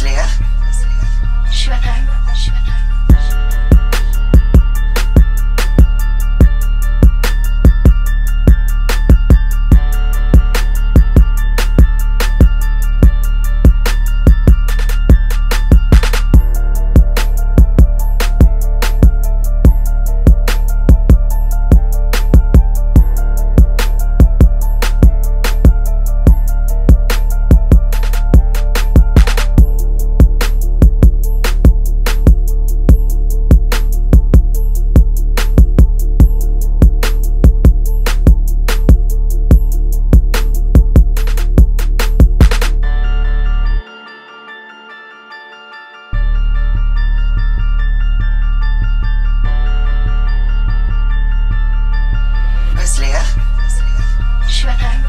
Slayer. Sure. Slayer. Sure.